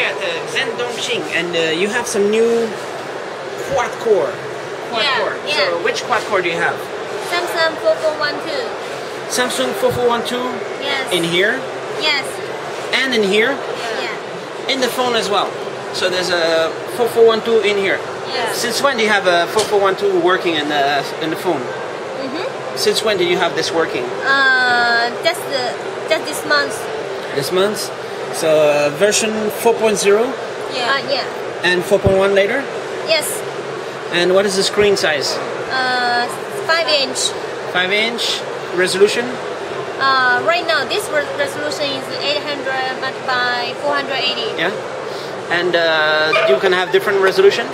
here at the Zen Dongxing, and uh, you have some new quad core. Quad Yeah, core. yeah. So which quad core do you have? Samsung 4412. Samsung 4412 Yes. in here Yes. and in here, Yeah. in the phone as well. So there's a 4412 in here. Yes. Since when do you have a 4412 working in the in the phone? Mhm. Since when did you have this working? Uh, that's the that's this month. This month. So uh, version 4.0 Yeah. Uh, yeah. and 4.1 later. Yes. And what is the screen size? Uh, five inch. 5 inch resolution. Uh, right now this re- resolution is 800 multiplied by 480. Yeah. And uh, you can have different resolution.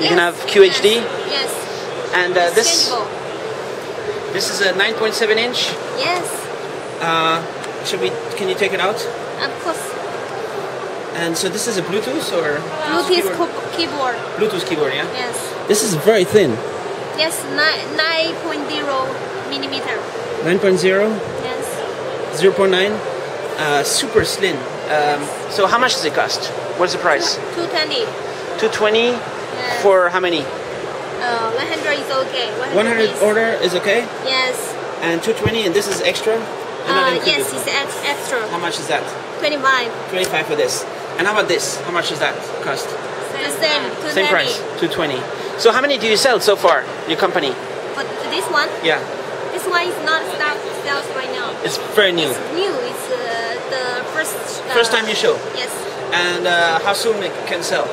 You can have QHD. Yes. yes. And uh, this Changeable. this is a 9.7 inch. Yes. Uh, should we? Can you take it out? Of course. And so this is a Bluetooth or Bluetooth keyboard? co- keyboard. Bluetooth keyboard, yeah. Yes. This is very thin. Yes. Nine nine point zero millimeter. 9.0, Yes. 0.9, uh, super slim. Um, so how much does it cost? What's the price? Two twenty. 220 Yes. for how many? Uh, 100 is okay. 100, 100 is- order is okay, Yes. and 220, and this is extra. Uh, yes, it's extra. How much is that? 25. 25 for this. And how about this? How much does that cost? The same, Same price, 220. So how many do you sell so far, your company? For this one? Yeah. This one is not start sales right now. It's very new. It's new. It's uh, the first... Uh, first time you show? Yes. And uh, how soon it can sell?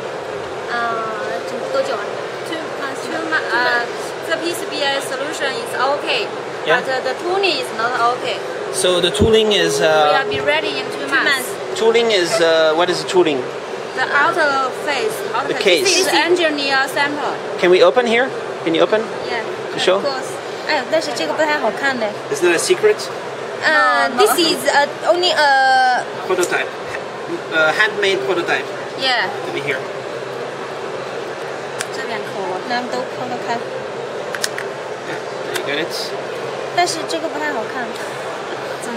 Uh, two, two, two, uh, the PCBA solution is okay, yeah? but uh, the tuning is not okay. So the tooling is we uh, will be ready in two, Two months. tooling is uh, what is the tooling? The outer face, outer The face. case. This is engineer sample. Can we open here? Can you open Yeah. to show? Of course. 哎，但是这个不太好看呢。 Is that a secret? Uh, No, this no. is uh, only a Prototype, uh, handmade prototype Yeah. to be here. 这边抠了。咱们都抠得开， Yeah, there you got it. 但是这个不太好看，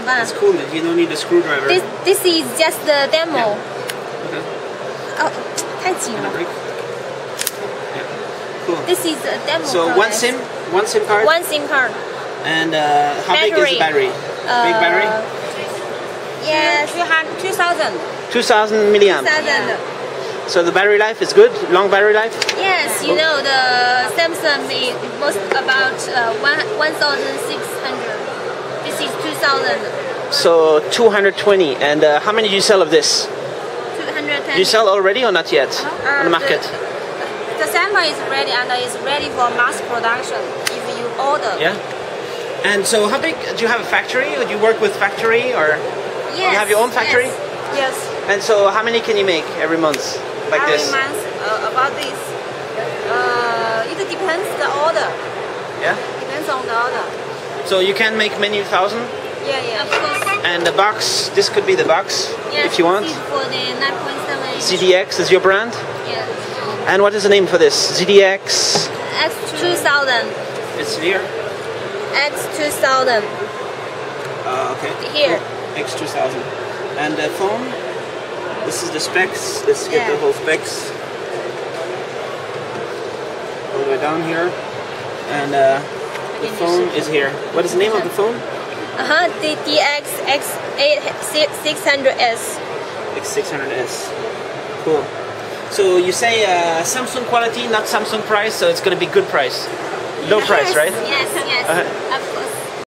怎么办 That's cool. You don't need a screwdriver. ？This this is just the demo. Okay. 哦，太紧 And a 了。 brick. Yeah. Cool. This is a demo. So one product. SIM, one SIM card, One SIM card. and uh, how big is the battery? Uh, big battery. Yes. Two hundred, two thousand. 2000 milliamp. Thousand. So the battery life is good. Long battery life. Yes, you know the Samsung is most about uh, one one thousand six hundred. This is two thousand. So 220. And uh, how many do you sell of this? Two hundred Do you sell already or not yet on the market? The sample is ready and is ready for mass production if you order. Yeah. And so how big? Do you have a factory? Or do you work with factory or? Yes. You have your own factory? Yes. Yes. And so how many can you make every month like Every this? month uh, about this. Uh, it depends the order. Yeah. Depends on the order. So you can make many thousand. Yeah, yeah. Of course. And the box, this could be the box if you want. for the nine point seven. ZDX is your brand. Yes. And what is the name for this? ZDX. X two thousand. It's here. X two thousand. Uh, okay. Here. Cool. X2000. And the phone. This is the specs. Let's get the whole specs. All the way down here. And uh, the phone is here. What is the name of the phone? Uh huh. ZDX X eight six hundred S. X600S. Cool. So you say uh, Samsung quality, not Samsung price, so it's going to be good price. Low price, right? Yes. Yes. Uh-huh. Of course.